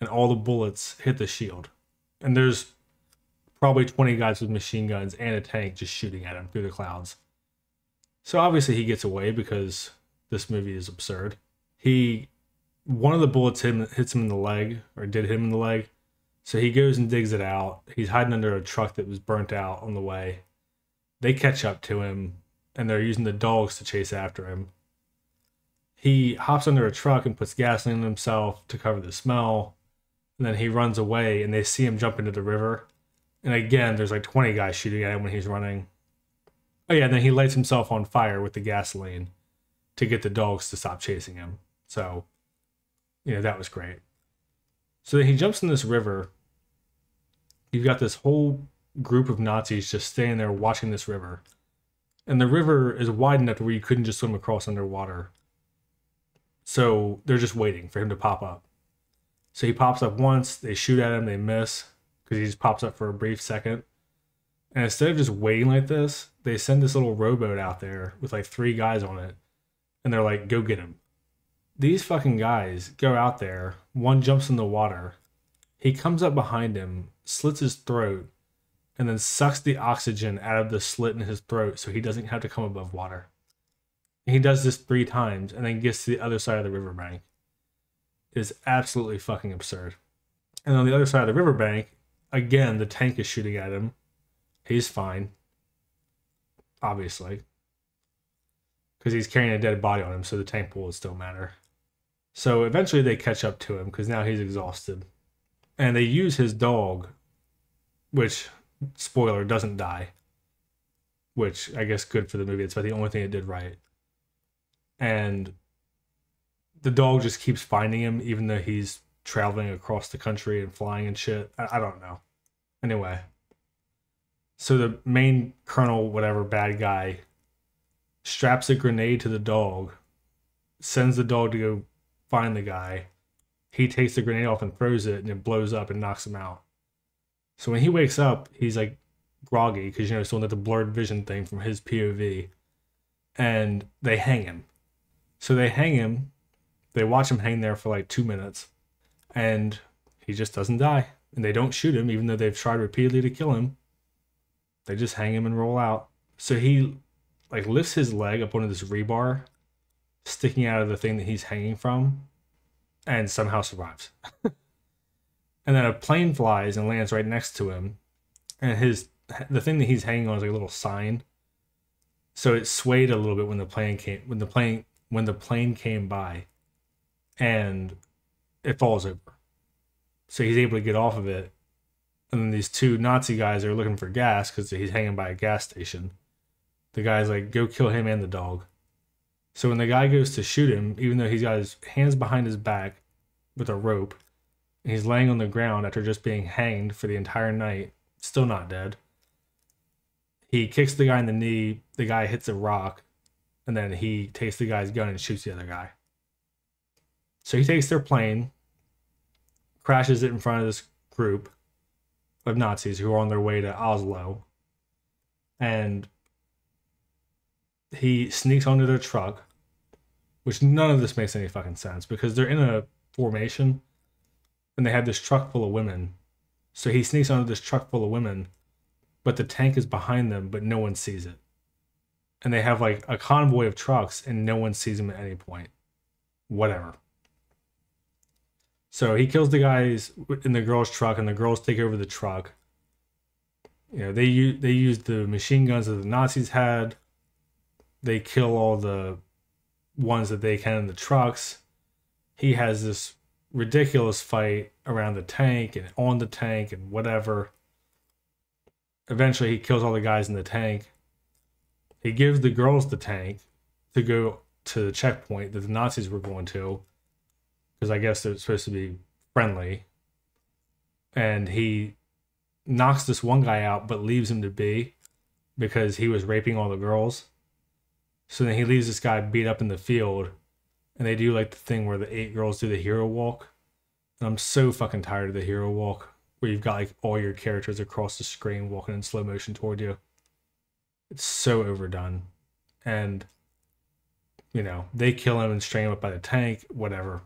and all the bullets hit the shield. And there's probably 20 guys with machine guns and a tank just shooting at him through the clouds. So obviously he gets away because this movie is absurd. He one of the bullets hit him, hits him in the leg or did hit him in the leg. So he goes and digs it out. He's hiding under a truck that was burnt out on the way. They catch up to him and they're using the dogs to chase after him. He hops under a truck and puts gasoline on himself to cover the smell. And then he runs away and they see him jump into the river. And again, there's like 20 guys shooting at him when he's running. Oh, yeah, and then he lights himself on fire with the gasoline to get the dogs to stop chasing him. So, you know, that was great. So then he jumps in this river. You've got this whole group of Nazis just staying there watching this river. And the river is wide enough where you couldn't just swim across underwater. So they're just waiting for him to pop up. So he pops up once, they shoot at him, they miss because he just pops up for a brief second. And instead of just waiting like this, they send this little rowboat out there with like three guys on it. And they're like, go get him. These fucking guys go out there. One jumps in the water. He comes up behind him, slits his throat, and then sucks the oxygen out of the slit in his throat so he doesn't have to come above water. And he does this three times and then gets to the other side of the riverbank. Is absolutely fucking absurd. And on the other side of the riverbank, again, the tank is shooting at him. He's fine. Obviously. Because he's carrying a dead body on him, so the tank bullets still matter. So eventually they catch up to him because now he's exhausted. And they use his dog, which, spoiler, doesn't die. Which I guess good for the movie. It's about the only thing it did right. And the dog just keeps finding him, even though he's traveling across the country and flying and shit. I, I don't know. Anyway, so the main colonel, whatever bad guy, straps a grenade to the dog, sends the dog to go find the guy. He takes the grenade off and throws it, and it blows up and knocks him out. So when he wakes up, he's like groggy because you know still got the blurred vision thing from his POV, and they hang him. So they hang him. They watch him hang there for like two minutes, and he just doesn't die. And they don't shoot him, even though they've tried repeatedly to kill him. They just hang him and roll out. So he like lifts his leg up onto this rebar, sticking out of the thing that he's hanging from, and somehow survives. and then a plane flies and lands right next to him, and his the thing that he's hanging on is like a little sign. So it swayed a little bit when the plane came when the plane when the plane came by, and it falls over. So he's able to get off of it. And then these two Nazi guys are looking for gas because he's hanging by a gas station. The guy's like, go kill him and the dog. So when the guy goes to shoot him, even though he's got his hands behind his back with a rope, and he's laying on the ground after just being hanged for the entire night, still not dead. He kicks the guy in the knee, the guy hits a rock, and then he takes the guy's gun and shoots the other guy. So he takes their plane, crashes it in front of this group of Nazis who are on their way to Oslo. And he sneaks onto their truck, which none of this makes any fucking sense because they're in a formation and they have this truck full of women. So he sneaks onto this truck full of women, but the tank is behind them, but no one sees it. And they have like a convoy of trucks and no one sees them at any point. Whatever. So he kills the guys in the girls' truck, and the girls take over the truck. You know, they use they use the machine guns that the Nazis had. They kill all the ones that they can in the trucks. He has this ridiculous fight around the tank and on the tank and whatever. Eventually, he kills all the guys in the tank. He gives the girls the tank to go to the checkpoint that the Nazis were going to because I guess they're supposed to be friendly. And he knocks this one guy out, but leaves him to be because he was raping all the girls. So then he leaves this guy beat up in the field, and they do like the thing where the eight girls do the hero walk. And I'm so fucking tired of the hero walk where you've got like all your characters across the screen walking in slow motion toward you. It's so overdone. And, you know, they kill him and string him up by the tank, whatever.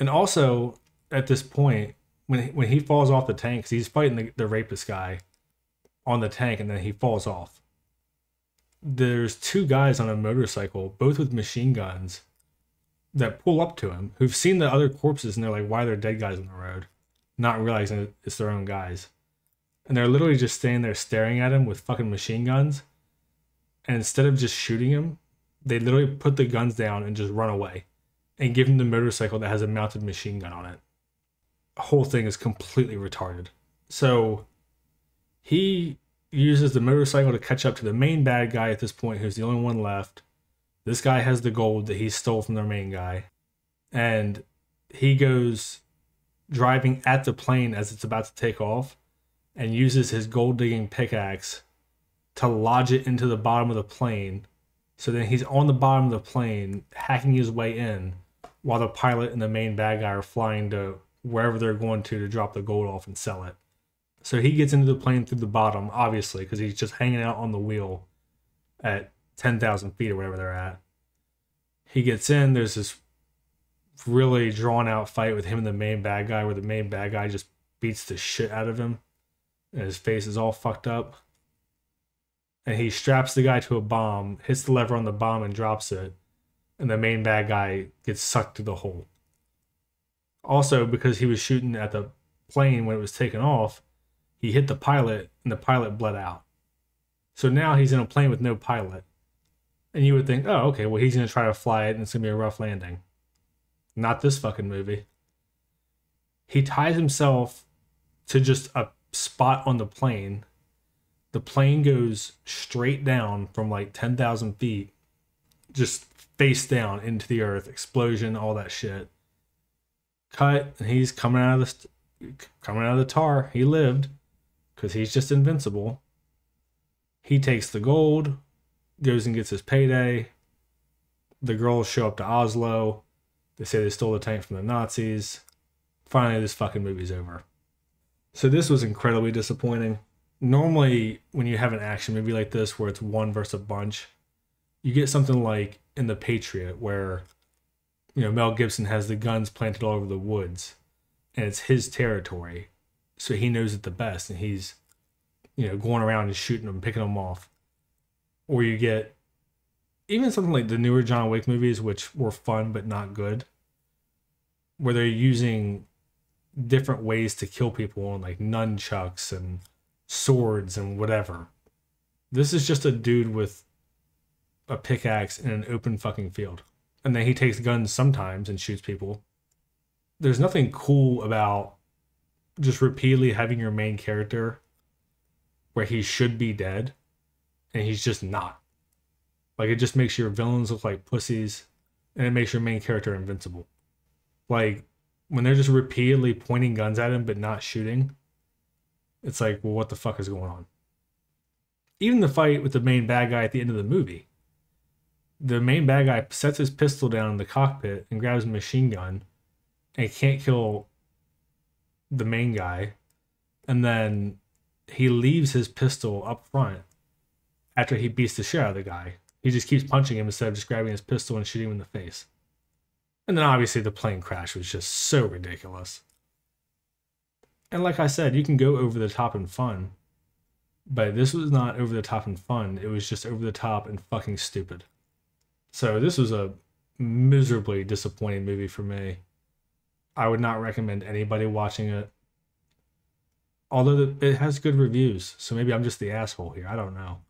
And also, at this point when when he falls off the tank, he's fighting the, the rapist guy on the tank, and then he falls off. There's two guys on a motorcycle, both with machine guns, that pull up to him, who've seen the other corpses, and they're like, "Why are there dead guys on the road?" Not realizing it's their own guys, and they're literally just standing there staring at him with fucking machine guns. And instead of just shooting him, they literally put the guns down and just run away, and give him the motorcycle that has a mounted machine gun on it The whole thing is completely retarded. So he uses the motorcycle to catch up to the main bad guy at this point, who's the only one left. This guy has the gold that he stole from their main guy. And he goes driving at the plane as it's about to take off and uses his gold digging pickaxe to lodge it into the bottom of the plane. So then he's on the bottom of the plane, hacking his way in, while the pilot and the main bad guy are flying to wherever they're going to to drop the gold off and sell it. So he gets into the plane through the bottom, obviously, because he's just hanging out on the wheel at 10,000 feet or whatever they're at. He gets in, there's this really drawn out fight with him and the main bad guy, where the main bad guy just beats the shit out of him, and his face is all fucked up. And he straps the guy to a bomb, hits the lever on the bomb, and drops it. And the main bad guy gets sucked through the hole. Also, because he was shooting at the plane when it was taken off, he hit the pilot and the pilot bled out. So now he's in a plane with no pilot. And you would think, oh, okay, well, he's going to try to fly it and it's going to be a rough landing. Not this fucking movie. He ties himself to just a spot on the plane. The plane goes straight down from like 10,000 feet, just face down into the earth, explosion, all that shit cut and he's coming out of the coming out of the tar. He lived because he's just invincible. He takes the gold, goes and gets his payday. The girls show up to Oslo. They say they stole the tank from the Nazis. Finally, this fucking movie's over. So this was incredibly disappointing. Normally, when you have an action movie like this where it's one versus a bunch, you get something like in The Patriot where you know, Mel Gibson has the guns planted all over the woods and it's his territory. So he knows it the best and he's, you know, going around and shooting them, picking them off. Or you get even something like the newer John Wick movies, which were fun but not good, where they're using different ways to kill people and like nunchucks and swords and whatever. This is just a dude with a pickaxe in an open fucking field and then he takes guns sometimes and shoots people. There's nothing cool about just repeatedly having your main character where he should be dead and he's just not. Like it just makes your villains look like pussies and it makes your main character invincible. Like when they're just repeatedly pointing guns at him but not shooting, it's like, well, what the fuck is going on? Even the fight with the main bad guy at the end of the movie the main bad guy sets his pistol down in the cockpit and grabs a machine gun and can't kill the main guy. And then he leaves his pistol up front after he beats the shit out of the guy. He just keeps punching him instead of just grabbing his pistol and shooting him in the face. And then obviously the plane crash was just so ridiculous. And like I said, you can go over the top and fun. But this was not over the top and fun. It was just over the top and fucking stupid. So this was a miserably disappointing movie for me. I would not recommend anybody watching it. Although it has good reviews, so maybe I'm just the asshole here. I don't know.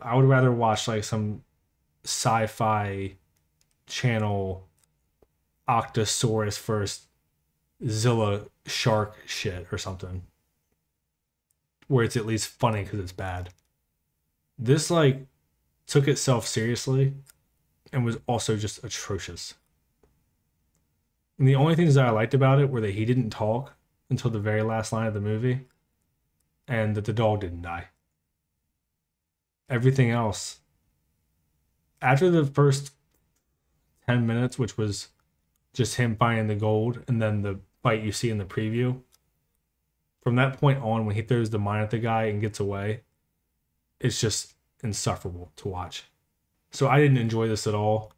I would rather watch like some sci-fi channel Octosaurus first Zilla shark shit or something. Where it's at least funny because it's bad. This like took itself seriously and was also just atrocious. And the only things that I liked about it were that he didn't talk until the very last line of the movie and that the dog didn't die. Everything else, after the first 10 minutes, which was just him finding the gold and then the fight you see in the preview, from that point on, when he throws the mine at the guy and gets away, it's just insufferable to watch. So I didn't enjoy this at all.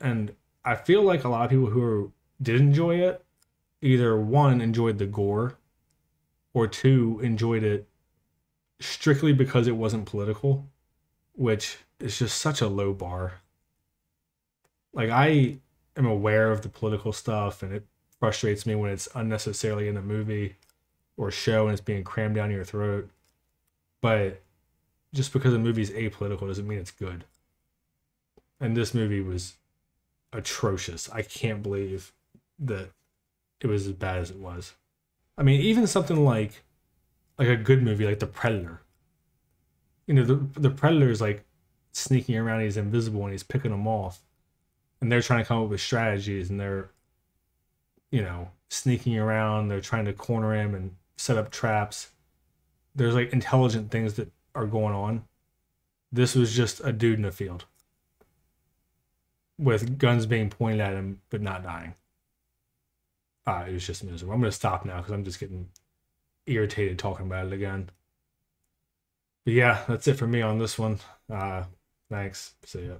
And I feel like a lot of people who did enjoy it either one enjoyed the gore or two enjoyed it strictly because it wasn't political, which is just such a low bar. Like I am aware of the political stuff and it frustrates me when it's unnecessarily in a movie or show and it's being crammed down your throat. But just because a movie is apolitical doesn't mean it's good. And this movie was atrocious. I can't believe that it was as bad as it was. I mean, even something like like a good movie like The Predator. You know, the the Predator is like sneaking around, he's invisible and he's picking them off. And they're trying to come up with strategies and they're you know, sneaking around, they're trying to corner him and set up traps. There's like intelligent things that are going on. This was just a dude in a field with guns being pointed at him but not dying. Uh, it was just miserable. I'm going to stop now because I'm just getting irritated talking about it again. But yeah, that's it for me on this one. Uh, thanks. See ya.